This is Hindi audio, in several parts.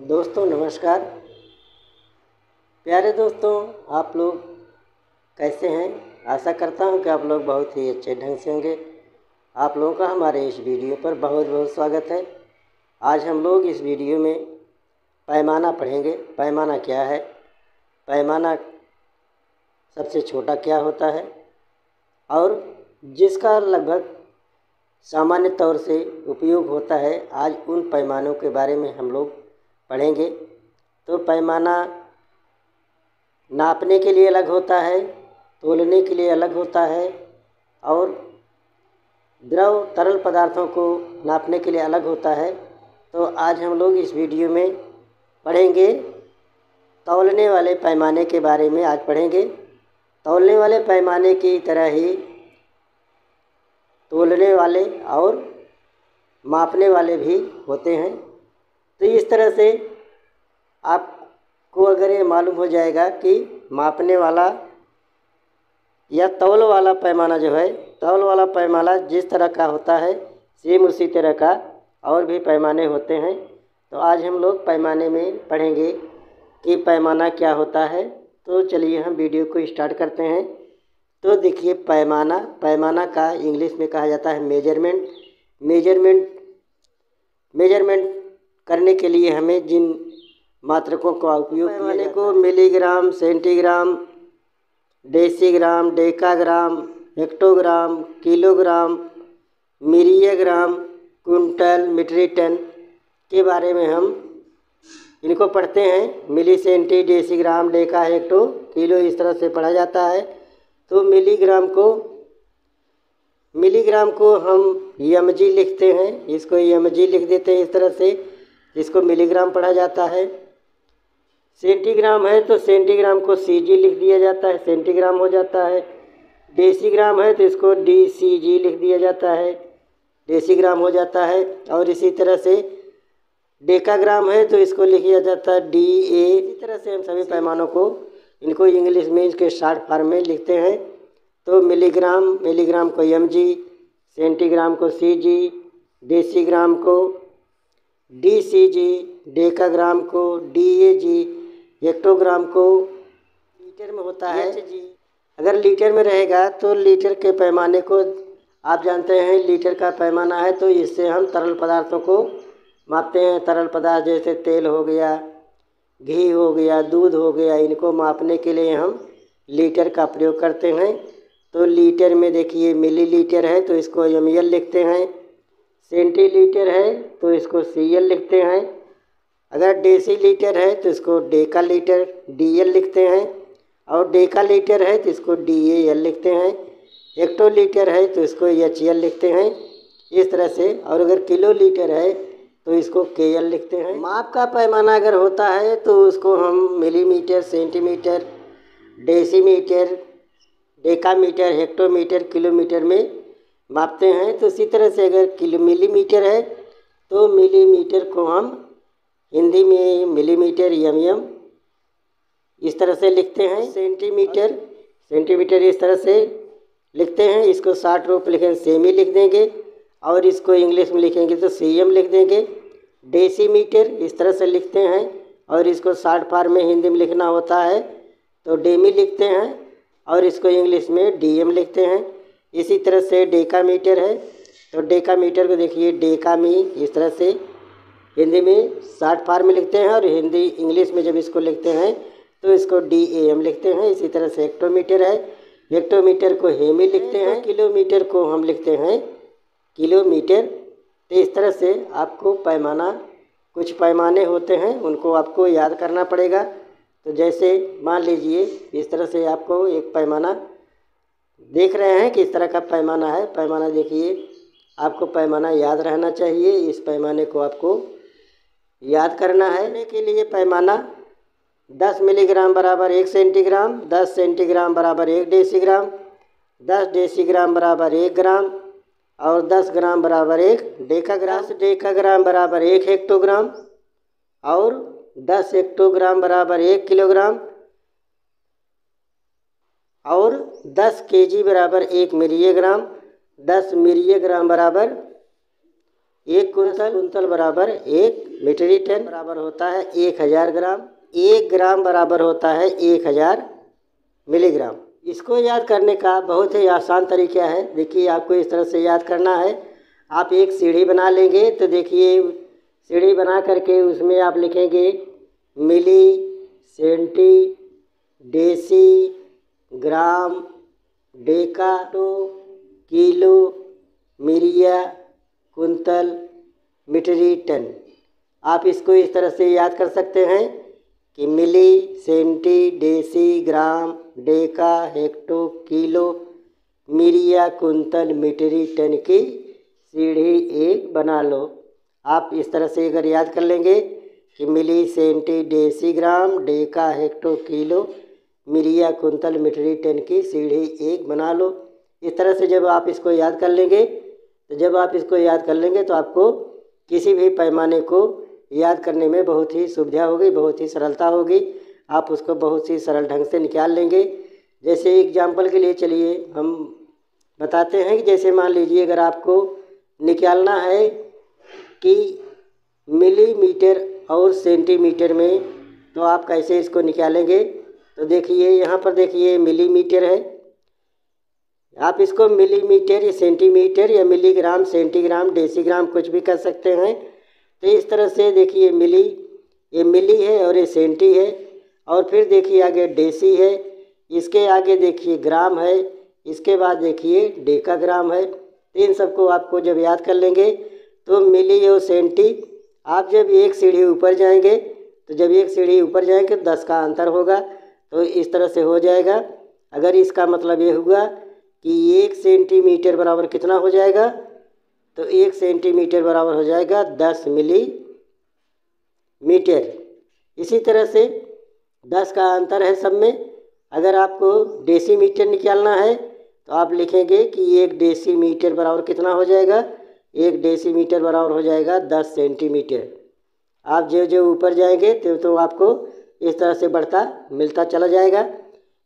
दोस्तों, नमस्कार। प्यारे दोस्तों, आप लोग कैसे हैं? आशा करता हूँ कि आप लोग बहुत ही अच्छे ढंग से होंगे। आप लोगों का हमारे इस वीडियो पर बहुत बहुत स्वागत है। आज हम लोग इस वीडियो में पैमाना पढ़ेंगे। पैमाना क्या है? पैमाना सबसे छोटा क्या होता है? और जिसका लगभग सामान्य तौर से उपयोग होता है, आज उन पैमानों के बारे में हम लोग पढ़ेंगे। तो पैमाना नापने के लिए अलग होता है, तोलने के लिए अलग होता है और द्रव तरल पदार्थों को नापने के लिए अलग होता है। तो आज हम लोग इस वीडियो में पढ़ेंगे तौलने वाले पैमाने के बारे में आज पढ़ेंगे। तौलने वाले पैमाने की तरह ही तोलने वाले और मापने वाले भी होते हैं। तो इस तरह से आपको अगर ये मालूम हो जाएगा कि मापने वाला या तौल वाला पैमाना जो है, तौल वाला पैमाना जिस तरह का होता है सेम उसी तरह का और भी पैमाने होते हैं। तो आज हम लोग पैमाने में पढ़ेंगे कि पैमाना क्या होता है। तो चलिए हम वीडियो को स्टार्ट करते हैं। तो देखिए पैमाना पैमाना का इंग्लिश में कहा जाता है मेज़रमेंट। मेज़रमेंट मेज़रमेंट करने के लिए हमें जिन मात्रकों का उपयोग पैमाने को milligram centigram decigram decagram hectogram kilogram myriagram quintal metric ton के बारे में हम इनको पढ़ते हैं। Milli centi decigram deca hecto kilo इस तरह से पढ़ा जाता है। तो मिलीग्राम को मिलीग्राम को हम यम जी लिखते हैं। इसको यम जी लिख देते हैं इस तरह से। इसको मिलीग्राम पढ़ा जाता है। सेंटीग्राम है तो सेंटीग्राम को सी जी लिख दिया जाता है, सेंटीग्राम हो जाता है। डेसीग्राम है तो इसको डी सी जी लिख दिया जाता है, डेसीग्राम हो जाता है। और इसी तरह से डेकाग्राम है तो इसको लिखा जाता है डी ए इसी तरह से हम सभी पैमानों को इनको इंग्लिश में इसके शार्ट फॉर्म में लिखते हैं। तो मिलीग्राम मिलीग्राम को एम जी सेंटीग्राम को सी जी को डी सी जी डेकाग्राम को डी ए जी हेक्टोग्राम को लीटर में होता है। जी अगर लीटर में रहेगा तो लीटर के पैमाने को आप जानते हैं लीटर का पैमाना है तो इससे हम तरल पदार्थों को मापते हैं। तरल पदार्थ जैसे तेल हो गया घी हो गया दूध हो गया इनको मापने के लिए हम लीटर का प्रयोग करते हैं। तो लीटर में देखिए मिली लीटर है तो इसको एम लिखते हैं। सेंटीलीटर है तो इसको सी एल लिखते हैं। अगर डेसी लीटर है तो इसको डेका लीटर डी एल लिखते हैं। और डेका लीटर है तो इसको डी ए एल लिखते हैं। हेक्टो लीटर है तो इसको एच एल लिखते हैं। इस तरह से, और अगर किलो लीटर है तो इसको के एल लिखते हैं। माप का पैमाना अगर होता है तो उसको हम millimetre, centimetre, decimetre, decametre, hectometre, kilometre में मापते हैं तो इसी तरह से अगर किलो मिलीमीटर है तो मिलीमीटर को हम हिंदी में मिलीमीटर यम यम इस तरह से लिखते हैं। सेंटीमीटर। सेंटीमीटर इस तरह से लिखते हैं इसको साठ रूप लिखेंगे सेमी लिख देंगे और इसको इंग्लिश में लिखेंगे तो सी एम लिख देंगे। डेसीमीटर इस तरह से लिखते हैं और इसको साठ फार में हिंदी में लिखना होता है तो डेमी लिखते हैं और इसको इंग्लिश में डी एम लिखते हैं। इसी तरह से डेका मीटर है। तो डेका मीटर को देखिए डेका मी इस तरह से हिंदी में साठ फार में लिखते हैं और हिंदी इंग्लिश में जब इसको लिखते हैं तो इसको डी ए एम लिखते हैं। इसी तरह से हेक्टोमीटर है। हेक्टोमीटर को हेमी लिखते हैं। किलोमीटर को हम लिखते हैं। किलोमीटर तो इस तरह से आपको पैमाना कुछ पैमाने होते हैं उनको आपको याद करना पड़ेगा। तो जैसे मान लीजिए इस तरह से आपको एक पैमाना देख रहे हैं कि इस तरह का पैमाना है। पैमाना देखिए, आपको पैमाना याद रहना चाहिए। इस पैमाने को आपको याद करना है। के लिए पैमाना 10 मिलीग्राम बराबर एक सेंटीग्राम 10 सेंटीग्राम बराबर एक डेसीग्राम 10 डेसीग्राम बराबर एक ग्राम और 10 ग्राम बराबर एक डेकाग्राम। डेकाग्राम बराबर एक हेक्टोग्राम और 10 हेक्टोग्राम बराबर एक किलोग्राम। और 10 केजी बराबर एक मिलियग्राम 10 मिलियग्राम बराबर एक कुंतल कुंतल बराबर एक मीट्रिक टन बराबर होता है एक हज़ार ग्राम, एक ग्राम बराबर होता है एक हज़ार मिलीग्राम। इसको याद करने का बहुत ही आसान तरीका है। देखिए, आपको इस तरह से याद करना है। आप एक सीढ़ी बना लेंगे तो देखिए, सीढ़ी बना करके उसमें आप लिखेंगे milli, centi, deci gram deca तो kilo, myria, quintal metric ton आप इसको इस तरह से याद कर सकते हैं कि milli, centi, deci, gram, deca, hecto, kilo, myria, quintal metric ton की सीढ़ी एक बना लो। आप इस तरह से अगर याद कर लेंगे कि milli, centi, deci, gram, deca, hecto, kilo myria, quintal metric ton की सीढ़ी, एक बना लो। इस तरह से जब आप इसको याद कर लेंगे तो जब आप इसको याद कर लेंगे तो आपको किसी भी पैमाने को याद करने में बहुत ही सुविधा होगी, बहुत ही सरलता होगी। आप उसको बहुत ही सरल ढंग से निकाल लेंगे। जैसे एग्ज़ाम्पल के लिए चलिए, हम बताते हैं कि जैसे मान लीजिए, अगर आपको निकालना है कि मिलीमीटर और सेंटीमीटर में तो आप कैसे इसको निकालेंगे? तो देखिए, यहाँ पर देखिए मिलीमीटर है। आप इसको मिलीमीटर या सेंटीमीटर या मिलीग्राम सेंटीग्राम डेसीग्राम कुछ भी कर सकते हैं। तो इस तरह से देखिए मिली ये मिली है और ये सेंटी है। और फिर देखिए, आगे डेसी है। इसके आगे देखिए ग्राम है। इसके बाद देखिए डेकाग्राम है। तो इन सबको आपको जब याद कर लेंगे तो मिली और सेंटी आप जब एक सीढ़ी ऊपर जाएँगे तो जब एक सीढ़ी ऊपर जाएँगे तो दस का अंतर होगा। तो इस तरह से हो जाएगा। अगर इसका मतलब ये हुआ कि एक सेंटीमीटर बराबर कितना हो जाएगा? तो एक सेंटीमीटर बराबर हो जाएगा दस मिली मीटर इसी तरह से दस का अंतर है सब में। अगर आपको डेसी मीटर निकालना है तो आप लिखेंगे कि एक डेसी मीटर बराबर कितना हो जाएगा? एक डेसी मीटर बराबर हो जाएगा दस सेंटीमीटर। आप जो जो ऊपर जाएँगे तो तो आपको इस तरह से बढ़ता, मिलता चला जाएगा।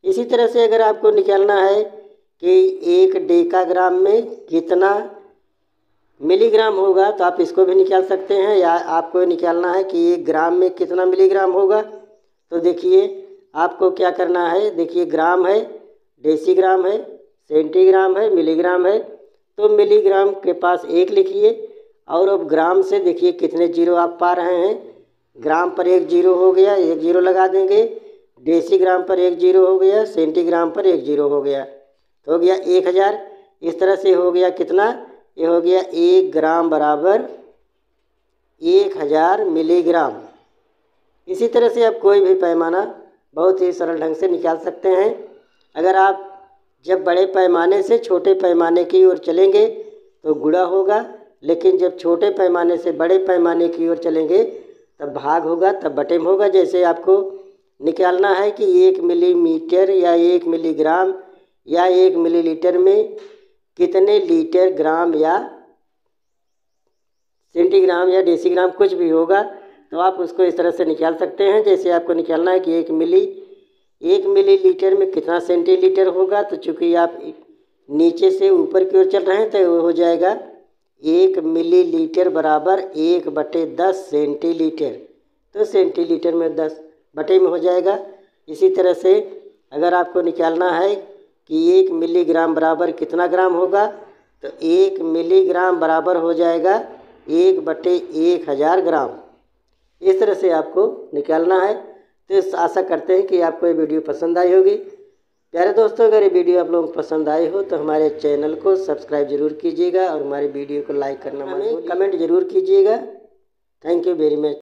इसी तरह से अगर आपको निकालना है कि एक डेकाग्राम में कितना मिलीग्राम होगा तो आप इसको भी निकाल सकते हैं। या आपको निकालना है कि एक ग्राम में कितना मिलीग्राम होगा तो देखिए आपको क्या करना है। देखिए ग्राम है, डेसीग्राम है, सेंटीग्राम है, मिलीग्राम है। तो मिलीग्राम के पास एक लिखिए, और अब ग्राम से देखिए कितने ज़ीरो आप पा रहे हैं। ग्राम पर एक ज़ीरो हो गया, एक ज़ीरो लगा देंगे। डेसीग्राम पर एक ज़ीरो हो गया सेंटीग्राम पर एक ज़ीरो हो गया। तो हो गया एक हज़ार। इस तरह से हो गया कितना? ये हो गया एक ग्राम बराबर एक हज़ार मिलीग्राम। इसी तरह से आप कोई भी पैमाना बहुत ही सरल ढंग से निकाल सकते हैं। अगर आप जब बड़े पैमाने से छोटे पैमाने की ओर चलेंगे तो गुड़ा होगा, लेकिन जब छोटे पैमाने से बड़े पैमाने की ओर चलेंगे तब भाग होगा, तब बटेम होगा। जैसे आपको निकालना है कि एक मिलीमीटर या एक मिलीग्राम या एक मिलीलीटर में कितने लीटर ग्राम या सेंटीग्राम या डेसीग्राम कुछ भी होगा तो आप उसको इस तरह से निकाल सकते हैं। जैसे आपको निकालना है कि एक मिली, एक मिलीलीटर में कितना सेंटीलीटर होगा तो चूँकि आप नीचे से ऊपर की ओर चल रहे हैं तो वो हो जाएगा एक मिलीलीटर बराबर एक बटे दस सेंटीलीटर। तो सेंटीलीटर में दस बटे में हो जाएगा। इसी तरह से अगर आपको निकालना है कि एक मिलीग्राम बराबर कितना ग्राम होगा तो एक मिलीग्राम बराबर हो जाएगा एक बटे एक हज़ार ग्राम। इस तरह से आपको निकालना है। तो आशा करते हैं कि आपको ये वीडियो पसंद आई होगी। प्यारे दोस्तों अगर ये वीडियो आप लोगों को पसंद आई हो तो हमारे चैनल को सब्सक्राइब ज़रूर कीजिएगा और हमारे वीडियो को लाइक करना मत कमेंट ज़रूर कीजिएगा। Thank you very much